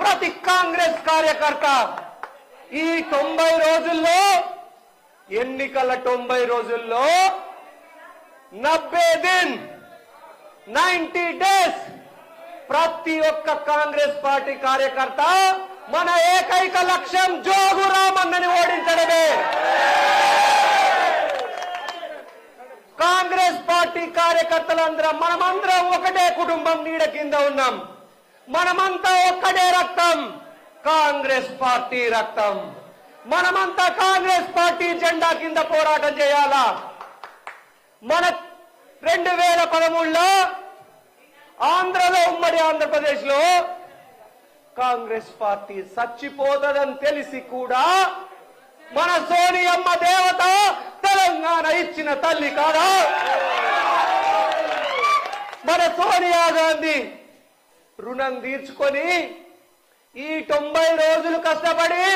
ప్రతి కాంగ్రెస్ కార్యకర్త ఈ తొంభై రోజుల్లో ఎన్నికల తొంభై రోజుల్లో నబ్బే దిన్ నైన్టీ డేస్ ప్రతి ఒక్క కాంగ్రెస్ పార్టీ కార్యకర్త మన ఏకైక లక్ష్యం జోగు రామన్నని ఓడించడమే. కాంగ్రెస్ పార్టీ కార్యకర్తలందరం మనమందరం ఒకటే కుటుంబం నీడ కింద ఉన్నాం. మనమంతా ఒక్కడే రక్తం కాంగ్రెస్ పార్టీ రక్తం. మనమంతా కాంగ్రెస్ పార్టీ జెండా కింద పోరాటం చేయాలా? మన రెండు వేల పదమూడులో ఆంధ్రలో ఉమ్మడి ఆంధ్రప్రదేశ్లో కాంగ్రెస్ పార్టీ చచ్చిపోతుందని తెలిసి కూడా మన సోనియమ్మ దేవత తెలంగాణ ఇచ్చిన తల్లి కాదా? మన సోనియా గాంధీ రుణం తీర్చుకొని ఈ తొంభై రోజులు కష్టపడి